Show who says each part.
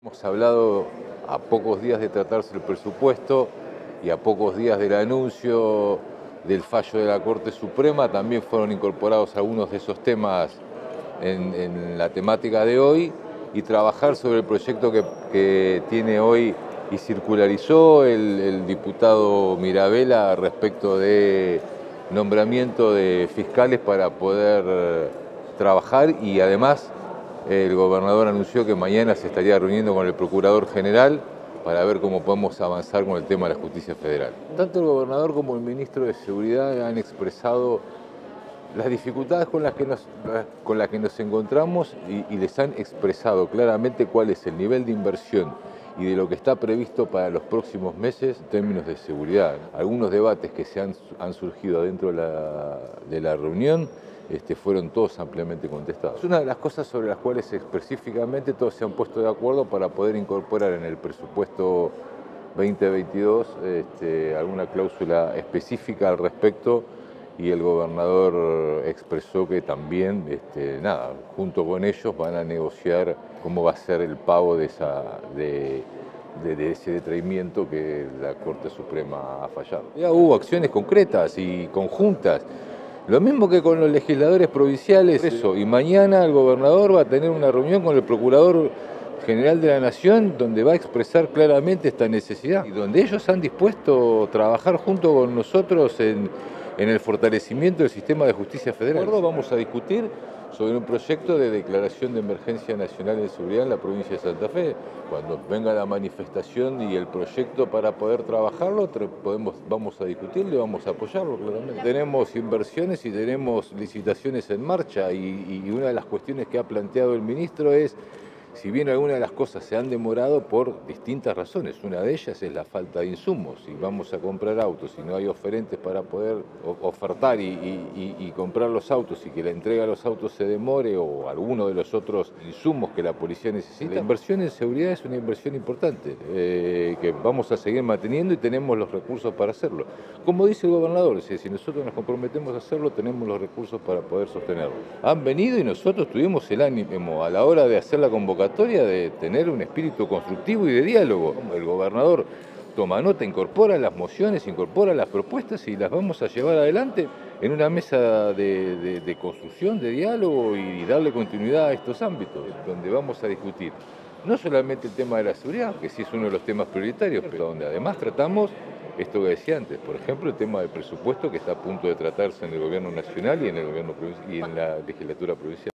Speaker 1: Hemos hablado a pocos días de tratarse el presupuesto y a pocos días del anuncio del fallo de la Corte Suprema, también fueron incorporados algunos de esos temas en, la temática de hoy y trabajar sobre el proyecto que, tiene hoy y circularizó el, el diputado Mirabella respecto de nombramiento de fiscales para poder trabajar y además el gobernador anunció que mañana se estaría reuniendo con el procurador general para ver cómo podemos avanzar con el tema de la justicia federal. Tanto el gobernador como el ministro de Seguridad han expresado las dificultades con las que nos, encontramos y, les han expresado claramente cuál es el nivel de inversión y de lo que está previsto para los próximos meses en términos de seguridad. Algunos debates que se han, han surgido dentro de la, reunión este, fueron todos ampliamente contestados. Es una de las cosas sobre las cuales específicamente todos se han puesto de acuerdo para poder incorporar en el presupuesto 2022 este, alguna cláusula específica al respecto y el gobernador expresó que también, este, nada, junto con ellos van a negociar cómo va a ser el pago de, esa, de, de, ese detraimiento que la Corte Suprema ha fallado. Ya hubo acciones concretas y conjuntas lo mismo que con los legisladores provinciales, eso. Y mañana el gobernador va a tener una reunión con el procurador general de la Nación donde va a expresar claramente esta necesidad y donde ellos han dispuesto a trabajar junto con nosotros en, en el fortalecimiento del sistema de justicia federal. Vamos a discutir sobre un proyecto de declaración de emergencia nacional de seguridad en la provincia de Santa Fe. Cuando venga la manifestación y el proyecto para poder trabajarlo, podemos, vamos a discutirlo y vamos a apoyarlo. Tenemos inversiones y tenemos licitaciones en marcha y una de las cuestiones que ha planteado el ministro es si bien algunas de las cosas se han demorado por distintas razones, una de ellas es la falta de insumos. Si vamos a comprar autos y no hay oferentes para poder ofertar y, comprar los autos y que la entrega de los autos se demore o alguno de los otros insumos que la policía necesita, la inversión en seguridad es una inversión importante eh, que vamos a seguir manteniendo y tenemos los recursos para hacerlo. Como dice el gobernador, si nosotros nos comprometemos a hacerlo, tenemos los recursos para poder sostenerlo. Han venido y nosotros tuvimos el ánimo a la hora de hacer la convocatoria de tener un espíritu constructivo y de diálogo. El gobernador toma nota, incorpora las mociones, incorpora las propuestas y las vamos a llevar adelante en una mesa de, construcción, de diálogo y darle continuidad a estos ámbitos, donde vamos a discutir no solamente el tema de la seguridad, que sí es uno de los temas prioritarios, pero donde además tratamos esto que decía antes, por ejemplo, el tema del presupuesto que está a punto de tratarse en el gobierno nacional y en el gobierno y en la legislatura provincial.